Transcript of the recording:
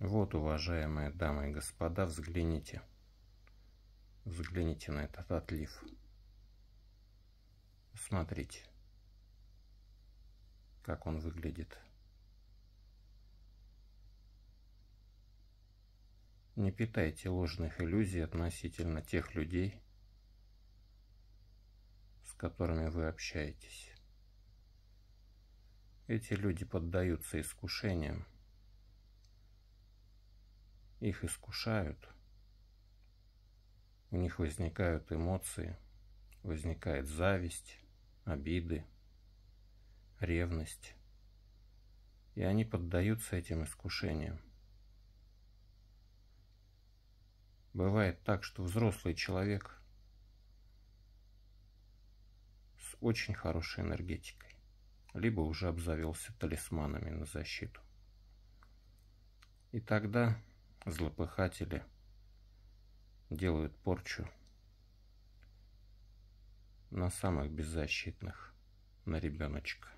Вот, уважаемые дамы и господа, взгляните. Взгляните на этот отлив. Смотрите, как он выглядит. Не питайте ложных иллюзий относительно тех людей, с которыми вы общаетесь. Эти люди поддаются искушениям, их искушают, у них возникают эмоции, возникает зависть, обиды, ревность, и они поддаются этим искушениям. Бывает так, что взрослый человек с очень хорошей энергетикой, либо уже обзавелся талисманами на защиту. И тогда злопыхатели делают порчу на самых беззащитных, на ребеночка.